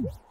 Ooh.